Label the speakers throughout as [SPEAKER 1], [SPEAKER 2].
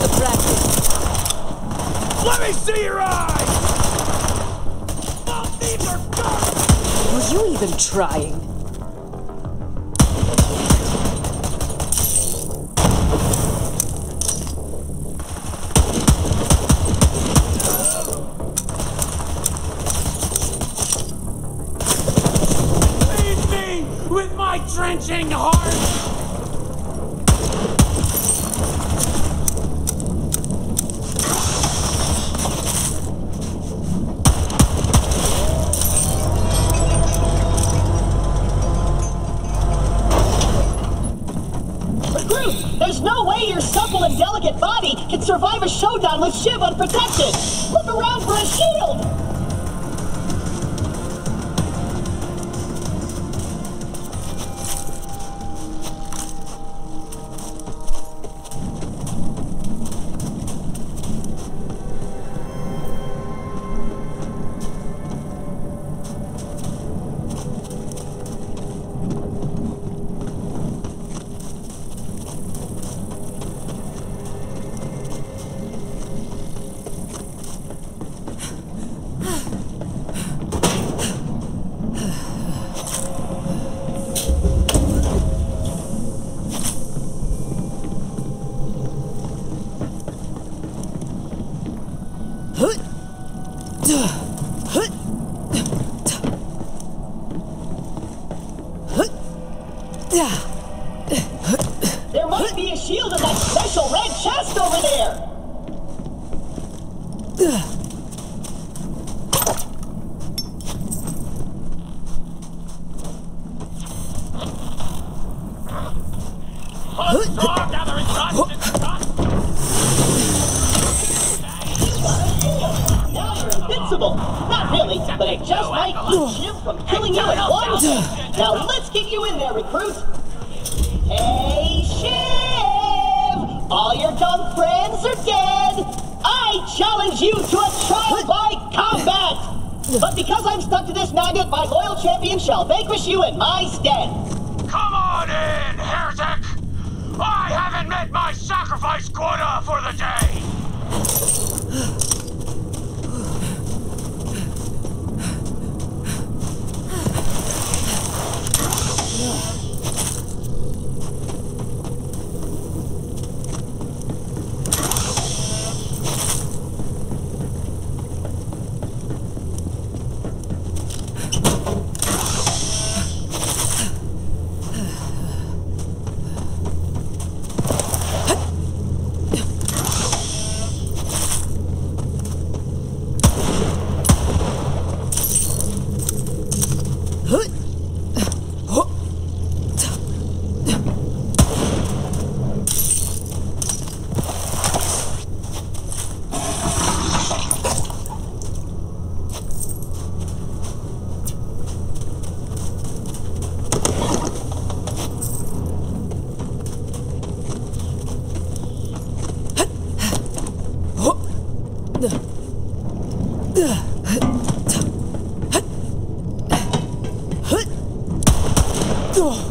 [SPEAKER 1] the practice. Let me see your eyes! Both these are gone!
[SPEAKER 2] Were you even trying?
[SPEAKER 3] trenching survive a showdown with Shiv unprotected. Look around for a shield. There must be a shield in that special red chest over there. Shiv from killing you at once. Now let's get you in there, recruit. Hey, Shiv! All your dumb friends are dead. I challenge you to a trial by combat. But because I'm stuck to this magnet, my loyal champion shall vanquish you in my stead.
[SPEAKER 1] Come on in, heretic! I haven't met my sacrifice quota for the day! Oh.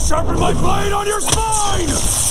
[SPEAKER 1] Sharpen my blade on your spine!